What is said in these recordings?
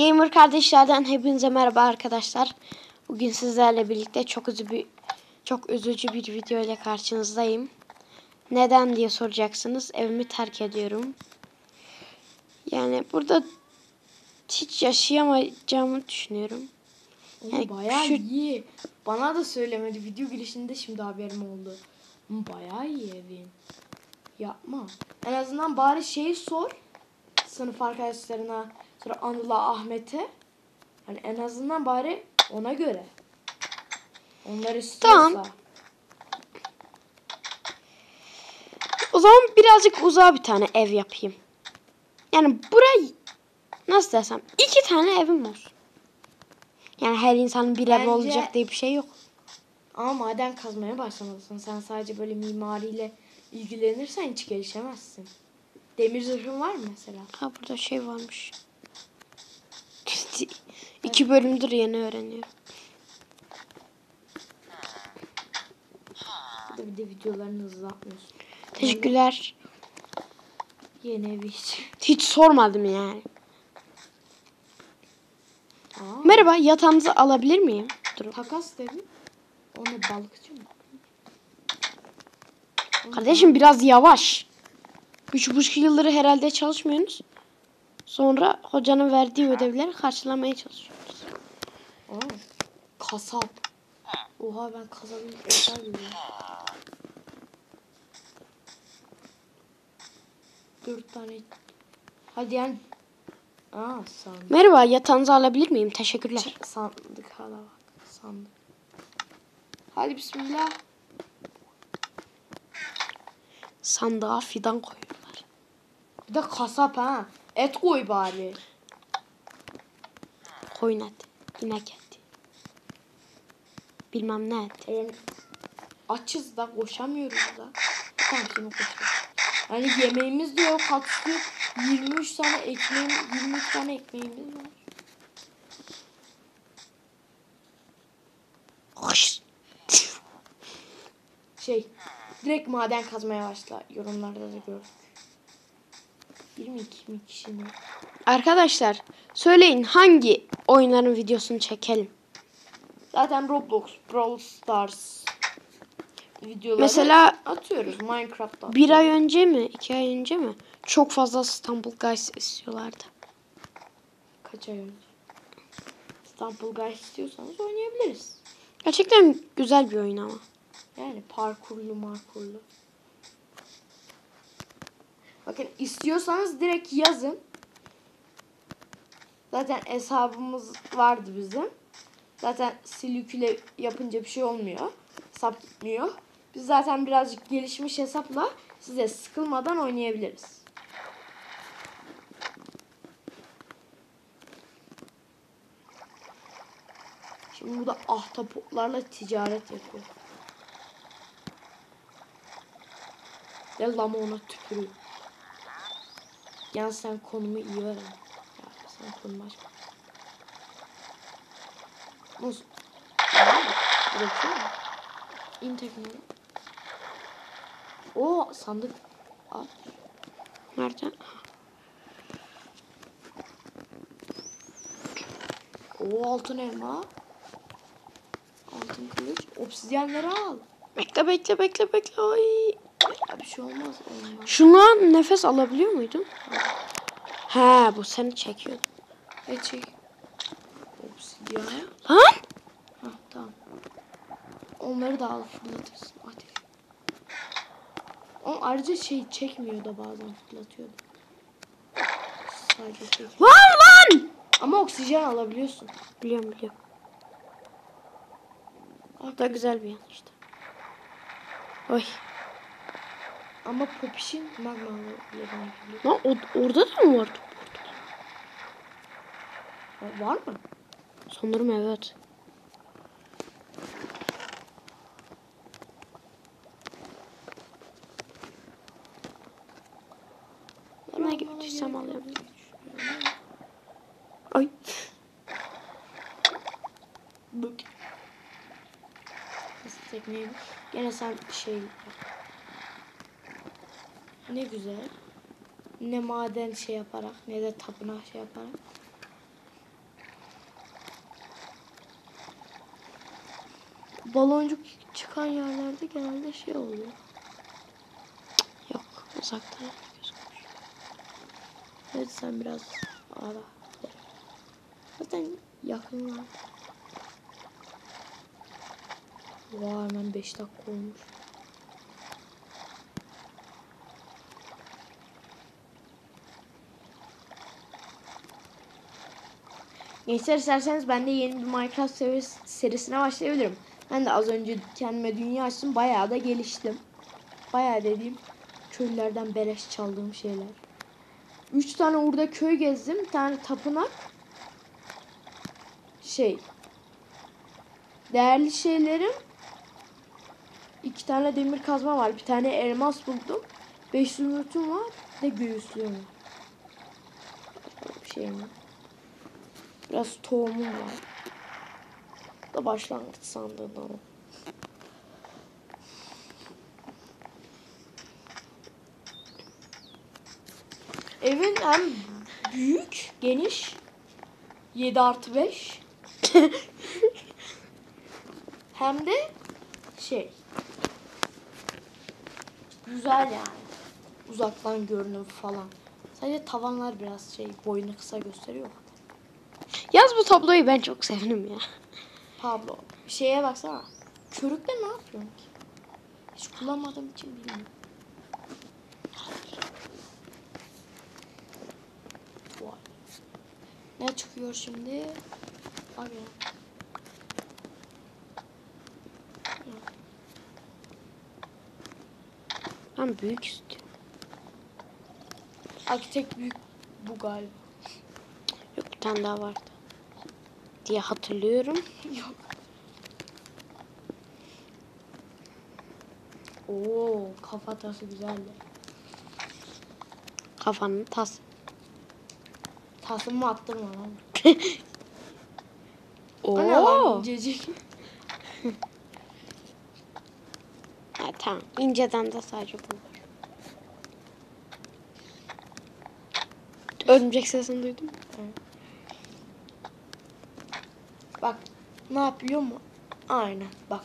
Gamer kardeşlerden hepinize merhaba arkadaşlar. Bugün sizlerle birlikte çok üzücü bir çok üzücü bir video ile karşınızdayım. Neden diye soracaksınız. Evimi terk ediyorum. Yani burada hiç yaşayamayacağımı düşünüyorum. Yani bayağı şu- iyi. Bana da söylemedi. Video girişinde şimdi haberim oldu. Bayağı iyi evin. Yapma. En azından bari şeyi sor. Sınıf arkadaşlarına, sonra Anıl'a, Ahmet'e. Yani en azından bari ona göre. Onlar istiyorsa. Tamam. O zaman birazcık uzağa bir tane ev yapayım. Yani burayı nasıl desem iki tane evim olsun. Yani her insanın bir evi Bence- olacak diye bir şey yok. Ama maden kazmaya başlamalısın. Sen sadece böyle mimariyle ilgilenirsen hiç gelişemezsin. Demir zırhın var mı mesela? Ha burada şey varmış. İki bölümdür yeni öğreniyorum. Bir de, videolarını hızlı atmıyorsun. Teşekkürler. Yeni evi hiç. Hiç sormadım yani. Aa, Merhaba yatağınızı alabilir miyim? Durun. takas dedi. O ne balıkçı mı? Kardeşim biraz yavaş. Üç buçuk yıldır herhalde çalışmıyorsunuz. Sonra hocanın verdiği ödevleri karşılamaya çalışıyorsunuz. Aa, kasap. Oha ben kasabın kasap gibi. Dört tane. Hadi yani. Aa sandık. Merhaba yatağınızı alabilir miyim? Teşekkürler. Sandık hala bak. Sandık. Hadi bismillah. Sandığa fidan koyuyorlar. Bir de kasap ha. Et koy bari. Koyun eti, inek eti. Bilmem ne eti. Oğlum, açız da koşamıyoruz da. Tamam şimdi koşuyoruz. Yani yemeğimiz de yok. Kaçtı. 23 tane ekmeğim, 23 tane ekmeğimiz var. Şey, direkt maden kazmaya başla. Yorumlarda da gördük. 22 mi kişinin? Arkadaşlar söyleyin hangi oyunların videosunu çekelim? Zaten Roblox, Brawl Stars videoları Mesela- atıyoruz. Minecraft'ta. Bir ay önce mi, iki ay önce mi? Çok fazla İstanbul Guys istiyorlardı. Kaç ay önce? İstanbul Guys istiyorsanız oynayabiliriz. Gerçekten güzel bir oyun ama. Yani parkurlu markurlu. Bakın istiyorsanız direkt yazın. Zaten hesabımız vardı bizim. Zaten silüküle yapınca bir şey olmuyor. Hesap gitmiyor. Biz zaten birazcık gelişmiş hesapla size sıkılmadan oynayabiliriz. Şimdi burada ahtapotlarla ticaret yapıyor. Ve lama ona tükürüyor. Yalnız sen konumu iyi öğren. Ya sen konumu aç. Nasıl? Bırakıyor mu? İn tekneyi. Oo sandık. Al. Nerede? Oo altın elma. Altın kılıç. Obsidyenleri al. Bekle bekle bekle bekle. Ay. Ya bir şey olmaz ondan. Şunla nefes alabiliyor muydun? He bu seni çekiyordu. E çek. Obsidyen. Lan! Hah tamam. Onları da al fırlatırsın. Hadi. O ayrıca şey çekmiyor da bazen fırlatıyordu. Sadece çek. Lan lan! Ama oksijen alabiliyorsun. Biliyorum biliyorum. O da güzel bir yan işte. Oy. Ama popişin magmalı yerine geliyor. Lan o- orada da mı vardı? Va- Var mı? Sanırım evet. Ne götürsem alıyorum. Ay. Bak. Nasıl tekneyi? Gene sen şey. Ne güzel. Ne maden şey yaparak ne de tapınak şey yaparak. Baloncuk çıkan yerlerde genelde şey oluyor. Yok uzaktan gözükmüş. Evet sen biraz ara. Zaten yakın var. Vay hemen 5 dakika olmuş. Gençler isterseniz ben de yeni bir Minecraft serisi- serisine başlayabilirim. Ben de az önce kendime dünya açtım. Bayağı da geliştim. Bayağı dediğim köylülerden beleş çaldığım şeyler. Üç tane orada köy gezdim. Bir tane tapınak. Şey. Değerli şeylerim. iki tane demir kazma var. Bir tane elmas buldum. Beş zümrütüm var. Bir de göğüslüğüm var. Bir şey mi? Biraz tohumum var. Da başlangıç sandığından. o. Evin hem büyük, geniş. 7 artı 5. hem de şey. Güzel yani. Uzaktan görünüm falan. Sadece tavanlar biraz şey boyunu kısa gösteriyor. Yaz bu tabloyu ben çok sevdim ya. Pablo. Şeye baksana. Körükle ne yapıyorsun ki? Hiç kullanmadığım için bilmiyorum. Vay. Ne çıkıyor şimdi? Abi. Ben büyük istiyorum. Arkitek büyük bu galiba. Yok bir tane daha vardı. Diye hatırlıyorum. Yok. Oo, kafatası güzeldi. Kafanın tas. Tasımı attırma lan. Oo. Ne lan incecik? Ha, tamam. İnceden de sadece bu var. Örümcek sesini duydun mu? Bak ne yapıyor mu? Aynen bak.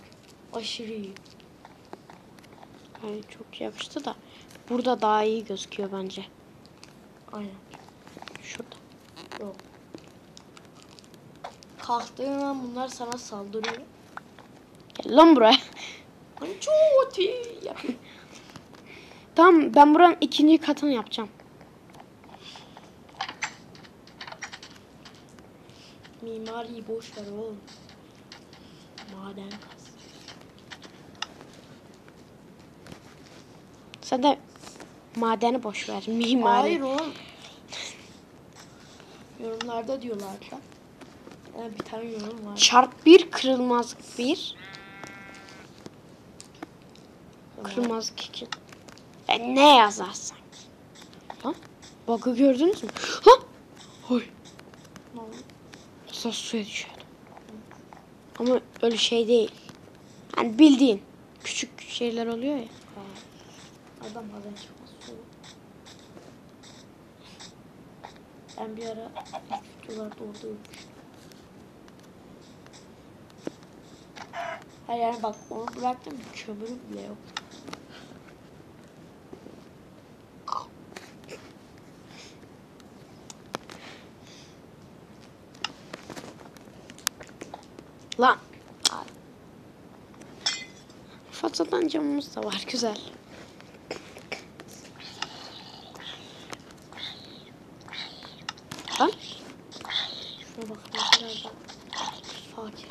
Aşırı iyi. Yani çok yakıştı da. Burada daha iyi gözüküyor bence. Aynen. Şurada. Yok. Kalktığın an bunlar sana saldırıyor. Gel lan buraya. Çok iyi. Tamam ben buranın ikinci katını yapacağım. Mimariyi boş ver oğlum. Maden kaz. Sen de madeni boş ver. Mimari. Hayır oğlum. Yorumlarda diyorlar da. Yani bir tane yorum var. Çarp bir kırılmazlık bir. Kırılmazlık iki. E, ne yazarsan. Lan bug'ı gördünüz mü? Lan. Oy. Ne oldu? Nasıl suya düşüyordu. Ama öyle şey değil. Hani bildiğin küçük şeyler oluyor ya. Adam maden çıkmaz. Ben bir ara videolarda orada ölmüştüm. Hayır yani bak onu bıraktım kömürüm bile yok. Lan. Fazladan camımız da var güzel. Lan. Şuna bak ne kadar da fakir.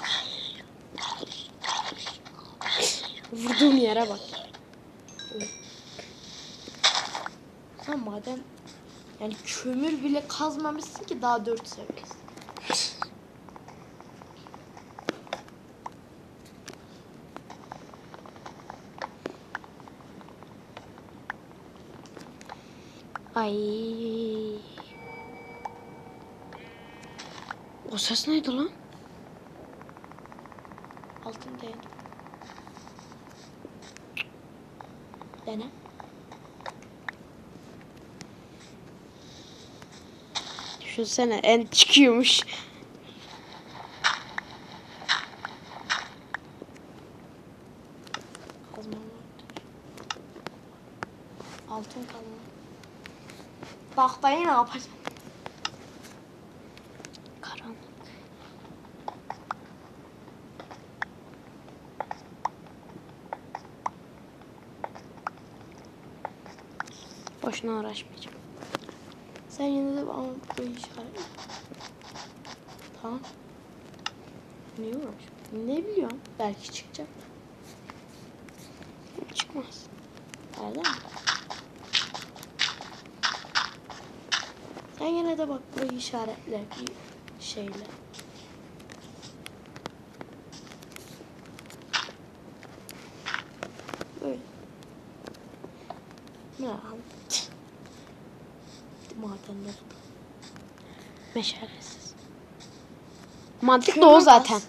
Vurduğum yere bak. Sen madem yani kömür bile kazmamışsın ki daha 4 seviyesi. Ay. O ses neydi lan? Altın değil. Dene. Düşünsene en çıkıyormuş. Altın kalmadı. Altın kalmadı. Tahtayı ne yapacağım? Karanlık. Boşuna uğraşmayacağım. Sen yine de bana burayı işaret. Tamam. Niye uğraşıyorsun? Ne biliyorum? Belki çıkacak. Çıkmaz. Öyle mi? Yine de bak burayı işaretle bir şeyle. Böyle. Al? Madenler. Meşalesiz. Mantık da o zaten.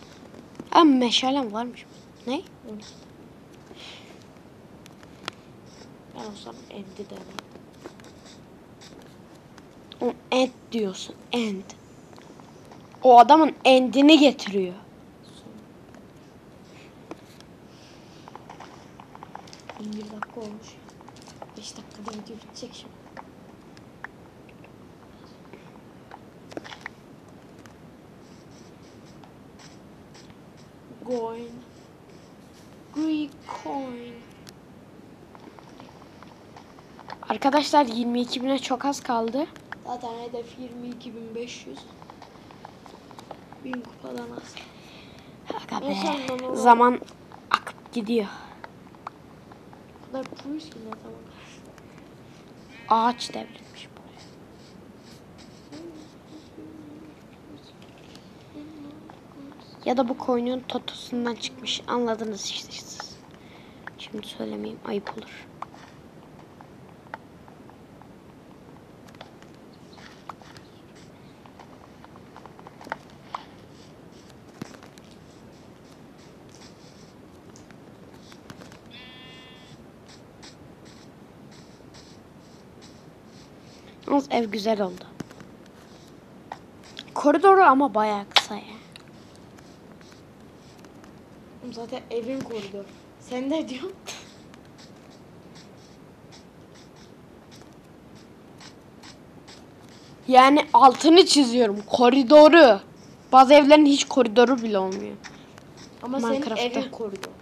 Ama meşalem varmış. Ne? Ben olsam evde derim. O end diyorsun. End. O adamın endini getiriyor. 11 dakika olmuş. 5 dakikada video bitecek şimdi. Coin. Greek coin. Arkadaşlar 22 bine çok az kaldı. Zaten hedef 22.500. 1000 kupadan az. Aga be. ne Zaman akıp gidiyor. O kadar puyuz ki ne zaman. Ağaç devrilmiş buraya. Ya da bu koyunun totosundan çıkmış. Anladınız işte siz. Şimdi söylemeyeyim ayıp olur. Ev güzel oldu. Koridoru ama bayağı kısa ya. Zaten evin koridor. Sen ne diyorsun? Yani altını çiziyorum. Koridoru. Bazı evlerin hiç koridoru bile olmuyor. Ama senin Minecraft'ta. evin koridor.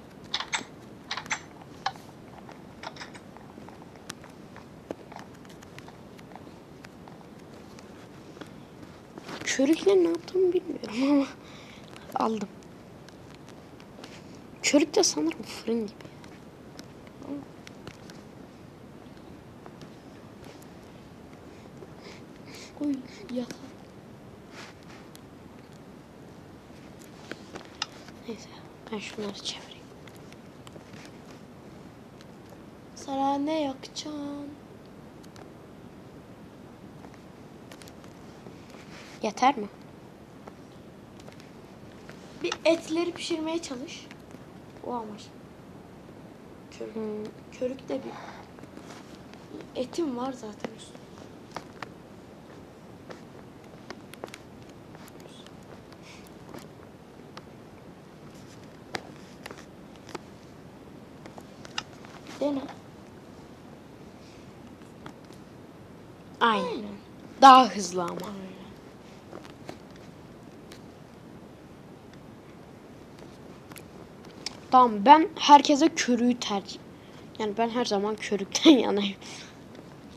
Çörükle ne yaptığımı bilmiyorum ama aldım. Çörük de sanırım fırın gibi. Oy yatak. Neyse ben şunları çevireyim. Sana ne yakacaksın? Yeter mi? Bir etleri pişirmeye çalış. O amaç. Körük, Hmm, körük de bir etim var zaten üstünde. Dene. aynen. Aynen. Daha hızlı ama. Aynen. Tamam ben herkese körüğü tercih. Yani ben her zaman körükten yanayım.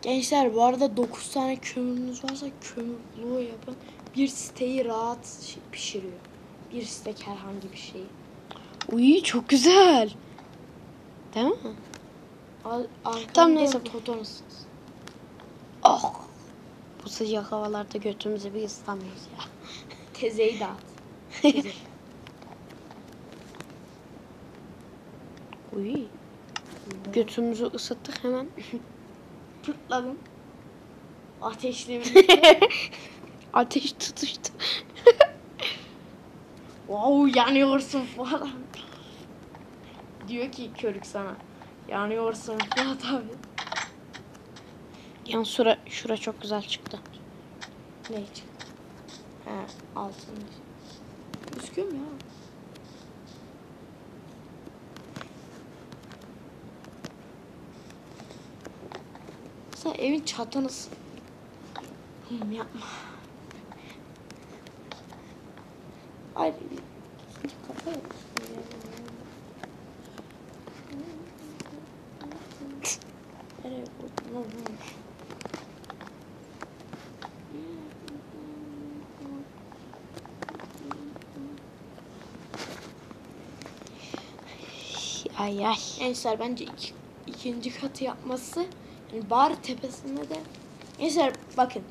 Gençler bu arada 9 tane kömürünüz varsa kömür bloğu yapın. Bir siteyi rahat pişiriyor. Bir stek herhangi bir şeyi. Uy çok güzel. Değil mi? Al, arkamda Tamam, neyse. fotoğrafsınız. Oh. Bu sıcak havalarda götümüzü bir ıslamıyoruz ya. Tezeyi dağıt. Teze. Uy. Götümüzü ısıttık hemen. Pırtladım. Ateşli bir Ateş tutuştu. Wow yanıyorsun falan. Diyor ki körük sana. Yanıyorsun Fuat abi. Yan şura, şura çok güzel çıktı. Ne için? He altın. Üzgün ya. Baksana evin çatınız. Hmm, yapma. Hayır. Kafa oğlum? Ay ay. Gençler bence iki, ikinci katı yapması yani bari tepesinde de Gençler bakın.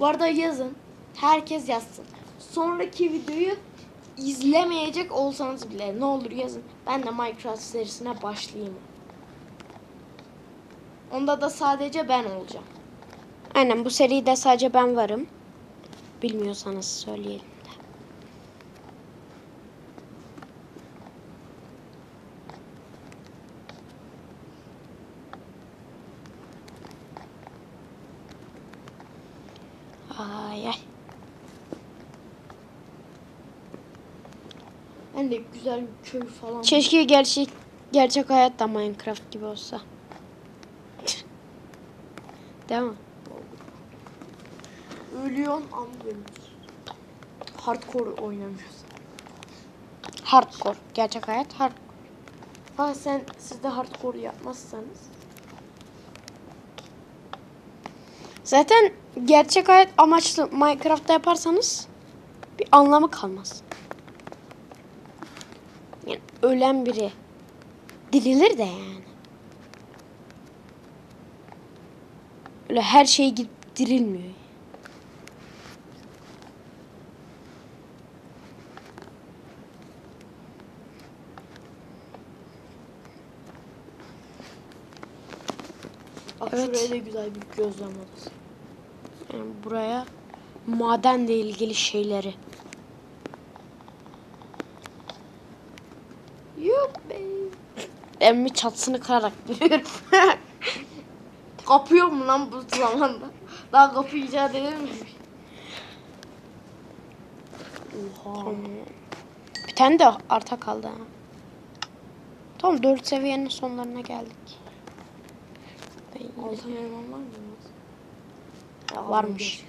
Bu arada yazın. Herkes yazsın. Sonraki videoyu izlemeyecek olsanız bile ne olur yazın. Ben de Minecraft serisine başlayayım. Onda da sadece ben olacağım. Aynen bu seride sadece ben varım. Bilmiyorsanız söyleyelim de. Ay ay. ben de güzel bir köy falan Keşke gerçek gerçek hayatta Minecraft gibi olsa. Değil mi? ölüyorsun anlıyorum hardcore oynamıyorsun Hardcore. Gerçek hayat hard. ha sen siz de hardcore yapmazsanız Zaten gerçek hayat amaçlı Minecraft'ta yaparsanız bir anlamı kalmaz. Ölen biri dirilir de yani. Öyle her şey gidip dirilmiyor. bak Evet. şuraya da güzel bir gözlem odası Yani buraya madenle ilgili şeyleri. Yok be. Emmi çatısını kırarak giriyorum. Kapı yok mu lan bu zamanda? Daha kapı icat edilmemiş. Oha. Tamam. Bir tane de arta kaldı ha. Tamam 4 seviyenin sonlarına geldik. Ben- Altın elman var mı? Ya, Varmış.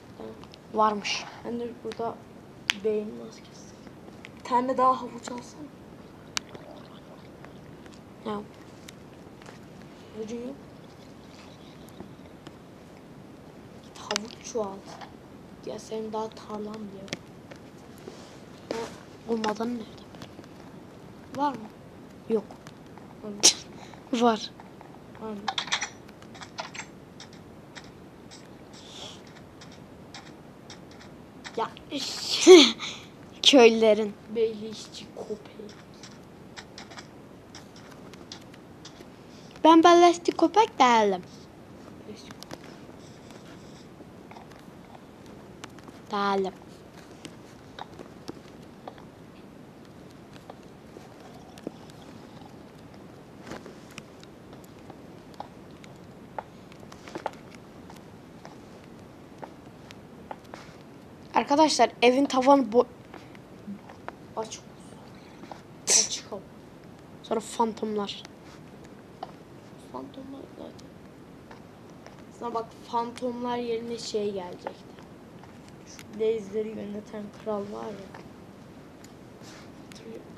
Varmış. Ben de burada beyin maskesi. Bir tane daha havuç alsana. Havucun yok. Git havuç çoğalt. Ya senin daha tarlan bile yok. olmadan nerede? Var mı? Yok. Var? Var. Mı? Ya. Köylülerin. Beyli işçi köpeği. Ben ballastik köpek değilim. Değilim. Arkadaşlar evin tavanı bo Aç. Açık hava. sonra fantomlar. Fantomlar zaten. Sana bak fantomlar yerine şey gelecekti. Şu Blaze'leri yöneten kral var ya.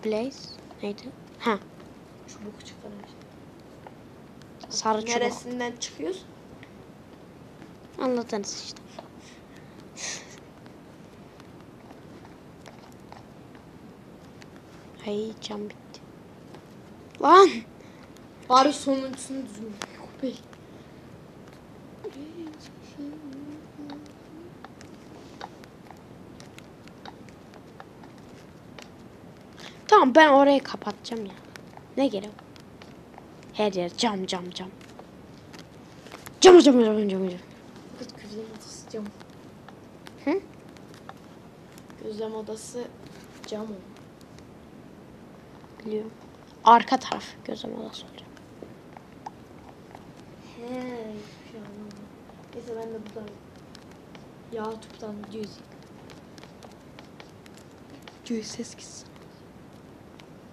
Blaze neydi? Ha, Çubuk çıkaran şey. sarı çubuk. Neresinden çıkıyorsun? Anladınız işte. Ay cam bitti. Lan! Bari sonuncusunu düzgün. Köpek. Tamam ben orayı kapatacağım ya. Ne gerek? Her yer cam cam cam. Cam cam cam cam cam. Kız gözlem odası cam. Hı? Gözlem odası cam. Biliyorum. Arka taraf gözüm odası olacak. He, hiçbir şey anlamadım. Neyse ben de buradan YouTube'dan video izleyeyim. Videoyu ses gitsin.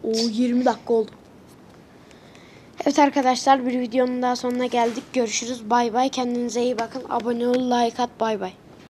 Oo 20 dakika oldu. Evet arkadaşlar bir videonun daha sonuna geldik. Görüşürüz. Bay bay. Kendinize iyi bakın. Abone ol, like at. Bay bay.